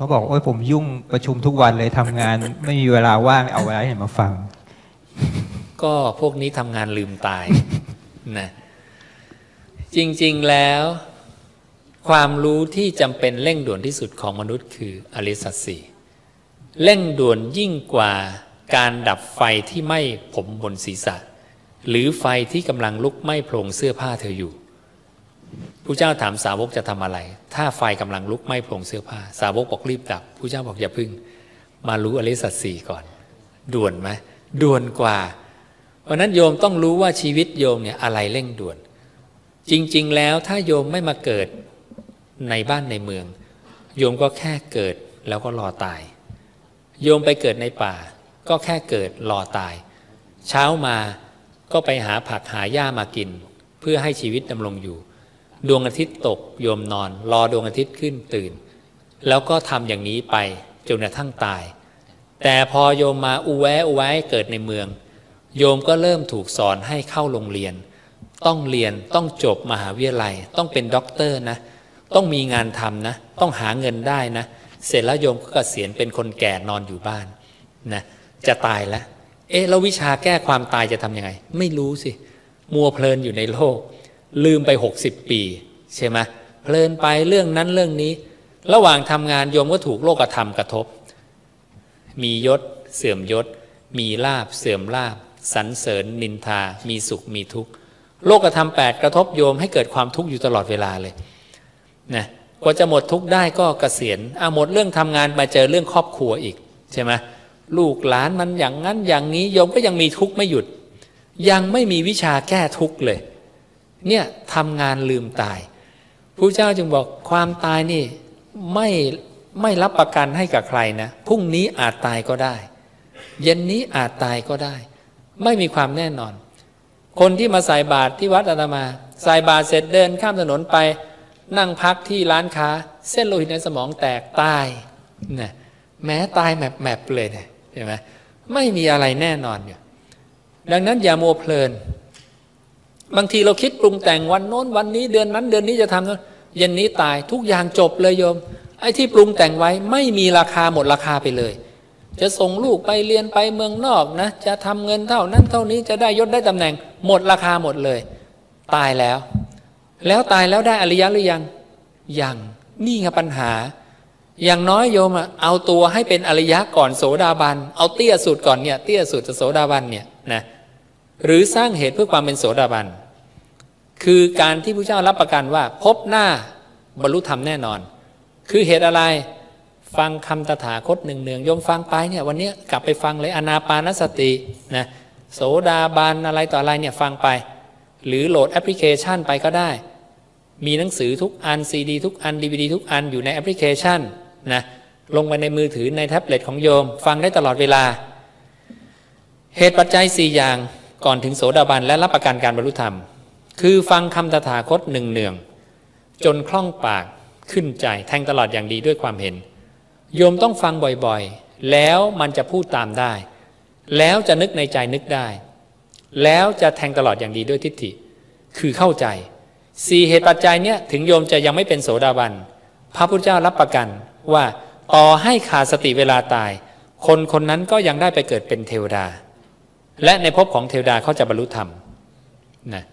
เขาบอกโอ้ยผมยุ่งประชุมทุกวันเลยทำงาน ไม่มีเวลาว่างเอาเวลาไหนมาฟัง ก็พวกนี้ทำงานลืมตายนะจริง ๆแล้วความรู้ที่จำเป็นเร่งด่วนที่สุดของมนุษย์คืออริสัจสี่เร่งด่วนยิ่งกว่าการดับไฟที่ไหม้ผมบนศีรษะ หรือไฟที่กำลังลุกไหม้โพรงเสื้อผ้าเธออยู่ ผู้เจ้าถามสาวกจะทำอะไร ถ้าไฟกำลังลุกไหม้โพรงเสื้อผ้า สาวกบอกรีบดับผู้เจ้าบอกอย่าพึ่ง มารู้อริสัจสี่ก่อน ด่วนไหมด่วนกว่า เพราะนั้นโยมต้องรู้ว่าชีวิตโยมเนี่ยอะไรเร่งด่วน จริง ๆ แล้วถ้าโยมไม่มาเกิดในบ้านในเมือง โยมก็แค่เกิดแล้วก็รอตาย โยมไปเกิดในป่า ก็แค่เกิดรอตาย เช้ามาก็ไปหาผักหาหญ้ามากิน เพื่อให้ชีวิตดำรงอยู่ ดวงอาทิตย์ตกโยมนอน รอดวงอาทิตย์ขึ้นตื่น แล้วก็ทำอย่างนี้ไปจนกระทั่งตาย แต่พอโยมมาอุแวะอุแวะเกิดในเมือง โยมก็เริ่มถูกสอนให้เข้าโรงเรียน ต้องเรียนต้องจบมหาวิทยาลัย ต้องเป็นด็อกเตอร์นะ ต้องมีงานทำนะ ต้องหาเงินได้นะ เสร็จแล้วโยมก็เกษียณเป็นคนแก่นอนอยู่บ้านนะจะตายแล้ว เอ๊ะแล้ววิชาแก้ความตายจะทำยังไง ไม่รู้สิ มัวเพลินอยู่ในโลก ลืมไป 60 ปี ใช่ไหมเพลินไปเรื่องนั้นเรื่องนี้ ระหว่างทำงานโยมก็ถูกโลกธรรมกระทบ มียศ เสื่อมยศ มีลาบเสื่อมลาบสรรเสริญนินทา มีสุขมีทุกข์โลกธรรมแปดกระทบโยมให้เกิดความทุกข์อยู่ตลอดเวลาเลยนะกว่าจะหมดทุกข์ได้ก็เกษียณอะหมดเรื่องทำงานมาเจอเรื่องครอบครัวอีกใช่ไหมลูกหลานมันอย่างนั้นอย่างนี้โยมก็ยังมีทุกข์ไม่หยุด ยังไม่มีวิชาแก้ทุกข์เลย เนี่ยทำงานลืมตายพระเจ้าจึงบอกความตายนี่ไม่ไม่รับประกันให้กับใครนะพรุ่งนี้อาจตายก็ได้ เย็นนี้อาจตายก็ได้ ไม่มีความแน่นอน คนที่มาใส่บาตรที่วัดอาตมาใส่บาตรเสร็จเดินข้ามถนนไป นั่งพักที่ร้านค้า เส้นโลหิตในสมองแตกตายนะแม้ตายแมบแมบเลยเนี่ยเห็นไหมไม่มีอะไรแน่นอนอยู่ดังนั้นอย่าโมเพลิน บางทีเราคิดปรุงแต่งวันโน้นวันนี้เดือนนั้น เดือนนี้จะทำเย็นนี้ตายทุกอย่างจบเลยโยม ไอ้ที่ปรุงแต่งไว้ไม่มีราคาหมดราคาไปเลย จะส่งลูกไปเรียนไปเมืองนอกนะ จะทำเงินเท่านั้นเท่านี้จะได้ยศได้ตำแหน่ง หมดราคาหมดเลย ตายแล้ว แล้วตายแล้วได้อริยะหรือยังยังนี่ไงปัญหา อย่างน้อยโยมอะเอาตัวให้เป็นอริยะก่อนโสดาบันเอาเตี้ยสุดก่อนเนี่ยเตี้ยสุดจะโสดาบันเนี่ยนะหรือสร้างเหตุเพื่อความเป็นโสดาบัน คือการที่พระเจ้ารับประกันว่า พบหน้าบรรลุธรรมแน่นอน คือเหตุอะไรฟังคำตถาคตหนึ่งเนืองยมฟังไปเนี่ยวันนี้กลับไปฟังเลยอนาปานสตินะโสดาบันอะไรต่ออะไรเนี่ยฟังไป หรือโหลดแอปพลิเคชันไปก็ได้ มีหนังสือทุกอันซีดีทุกอันดีวดีทุกอันอยู่ในแอปพลิเคชันนะลงไปในมือถือในแท็บเล็ตของโยม ฟังได้ตลอดเวลา เหตุปัจจัย 4 อย่างก่อนถึงโสดาบันและรับประกันการบรรลุธรรม คือฟังคำตถาคตหนึ่งเนือง จนคล่องปากขึ้นใจแทงตลอดอย่างดีด้วยความเห็น โยมต้องฟังบ่อยๆ แล้วมันจะพูดตามได้ แล้วจะนึกในใจนึกได้ แล้วจะแทงตลอดอย่างดีด้วยทิฏฐิ คือเข้าใจสี่เหตุปัจจัยเนี้ยถึงโยมจะยังไม่เป็นโสดาบัน พระพุทธเจ้ารับประกันว่าต่อให้ขาดสติเวลาตาย คนคนนั้นก็ยังได้ไปเกิดเป็นเทวดา และในภพของเทวดาเขาจะบรรลุธรรมนะ